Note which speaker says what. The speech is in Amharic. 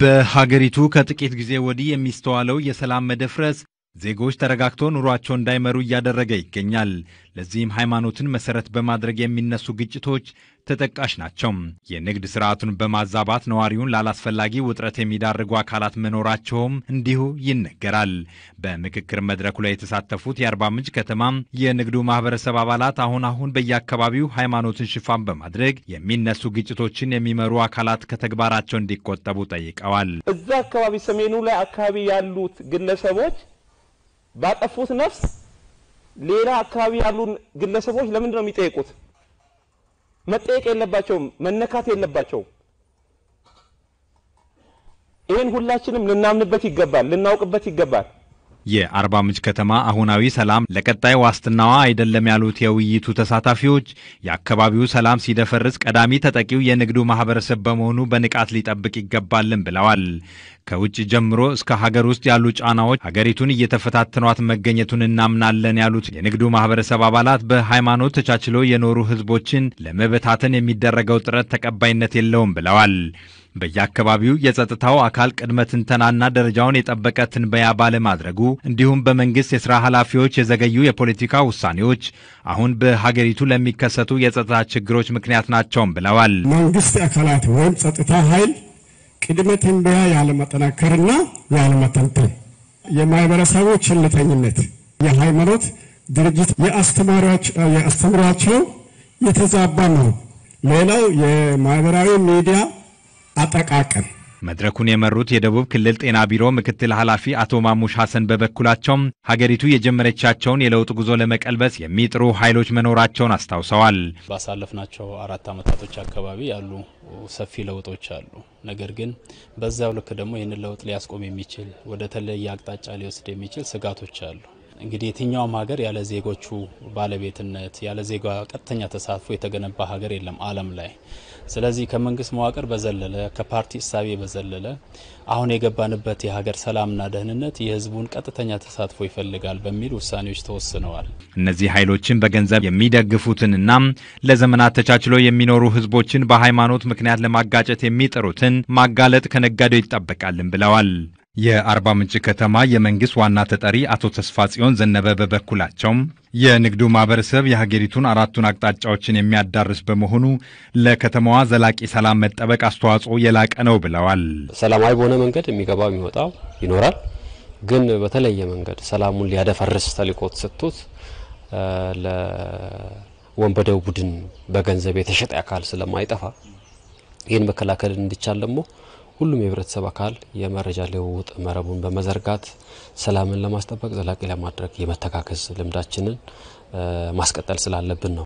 Speaker 1: በሀገሪቱ ከጥቂት ጊዜ ወዲህ የሚስተዋለው የሰላም መደፍረስ ዜጎች ተረጋግቶ ኑሯቸው እንዳይመሩ እያደረገ ይገኛል። ለዚህም ሃይማኖትን መሰረት በማድረግ የሚነሱ ግጭቶች ተጠቃሽ ናቸው። የንግድ ስርዓቱን በማዛባት ነዋሪውን ላላስፈላጊ ውጥረት የሚዳርጉ አካላት መኖራቸውም እንዲሁ ይነገራል። በምክክር መድረኩ ላይ የተሳተፉት የአርባ ምንጭ ከተማ የንግዱ ማህበረሰብ አባላት አሁን አሁን በየአካባቢው ሃይማኖትን ሽፋን በማድረግ የሚነሱ ግጭቶችን የሚመሩ አካላት ከተግባራቸው እንዲቆጠቡ ጠይቀዋል።
Speaker 2: እዛ አካባቢ ሰሜኑ ላይ አካባቢ ያሉት ግለሰቦች ባጠፉት ነፍስ ሌላ አካባቢ ያሉ ግለሰቦች ለምንድን ነው የሚጠይቁት? መጠየቅ የለባቸውም፣ መነካት የለባቸውም። ይህን ሁላችንም ልናምንበት ይገባል፣ ልናውቅበት ይገባል።
Speaker 1: የአርባ ምንጭ ከተማ አሁናዊ ሰላም ለቀጣይ ዋስትናዋ አይደለም ያሉት የውይይቱ ተሳታፊዎች የአካባቢው ሰላም ሲደፈርስ ቀዳሚ ተጠቂው የንግዱ ማህበረሰብ በመሆኑ በንቃት ሊጠብቅ ይገባልን ብለዋል። ከውጭ ጀምሮ እስከ ሀገር ውስጥ ያሉ ጫናዎች ሀገሪቱን እየተፈታተኗት መገኘቱን እናምናለን ያሉት የንግዱ ማህበረሰብ አባላት በሃይማኖት ተቻችሎ የኖሩ ህዝቦችን ለመበታተን የሚደረገው ጥረት ተቀባይነት የለውም ብለዋል። በየአካባቢው የጸጥታው አካል ቅድመ ትንተናና ደረጃውን የጠበቀ ትንበያ ባለማድረጉ እንዲሁም በመንግስት የሥራ ኃላፊዎች የዘገዩ የፖለቲካ ውሳኔዎች አሁን በሀገሪቱ ለሚከሰቱ የጸጥታ ችግሮች ምክንያት ናቸውም ብለዋል።
Speaker 3: መንግስት አካላት ወይም ጸጥታ ኃይል ቅድመ ትንበያ ያለመጠናከርና ያለመተንተን፣ የማህበረሰቡ ችልተኝነት፣ የሃይማኖት ድርጅት የአስተምሯቸው የተዛባ ነው። ሌላው የማህበራዊ ሚዲያ አጠቃቀም
Speaker 1: መድረኩን የመሩት የደቡብ ክልል ጤና ቢሮ ምክትል ኃላፊ አቶ ማሙሽ ሐሰን በበኩላቸውም ሀገሪቱ የጀመረቻቸውን የለውጥ ጉዞ ለመቀልበስ የሚጥሩ ኃይሎች መኖራቸውን አስታውሰዋል።
Speaker 4: ባሳለፍናቸው አራት ዓመታቶች አካባቢ ያሉ ሰፊ ለውጦች አሉ። ነገር ግን በዛው ልክ ደግሞ ይህንን ለውጥ ሊያስቆም የሚችል ወደ ተለየ አቅጣጫ ሊወስድ የሚችል ስጋቶች አሉ። እንግዲህ የትኛውም ሀገር ያለ ዜጎቹ ባለቤትነት ያለ ዜጋ ቀጥተኛ ተሳትፎ የተገነባ ሀገር የለም ዓለም ላይ። ስለዚህ ከመንግስት መዋቅር በዘለለ ከፓርቲ እሳቤ በዘለለ አሁን የገባንበት የሀገር ሰላምና ደህንነት የሕዝቡን ቀጥተኛ ተሳትፎ ይፈልጋል በሚል ውሳኔዎች ተወስነዋል።
Speaker 1: እነዚህ ኃይሎችን በገንዘብ የሚደግፉትንና ለዘመናት ተቻችሎ የሚኖሩ ሕዝቦችን በሃይማኖት ምክንያት ለማጋጨት የሚጥሩትን ማጋለጥ ከነጋዴው ይጠበቃልን ብለዋል። የአርባ ምንጭ ከተማ የመንግስት ዋና ተጠሪ አቶ ተስፋ ጽዮን ዘነበ በበኩላቸው የንግዱ ማህበረሰብ የሀገሪቱን አራቱን አቅጣጫዎችን የሚያዳርስ በመሆኑ ለከተማዋ ዘላቂ ሰላም መጠበቅ አስተዋጽኦ የላቀ ነው ብለዋል።
Speaker 5: ሰላማዊ በሆነ መንገድ የሚገባው የሚወጣው ይኖራል። ግን በተለየ መንገድ ሰላሙን ሊያደፈርስ ተልዕኮ ተሰጥቶት ለወንበዴው ቡድን በገንዘብ የተሸጠ አካል ስለማይጠፋ ይህን መከላከል እንዲቻል ደግሞ ሁሉም የህብረተሰብ አካል የመረጃ ልውውጥ መረቡን በመዘርጋት ሰላምን ለማስጠበቅ ዘላቂ ለማድረግ የመተጋገዝ ልምዳችንን ማስቀጠል ስላለብን ነው።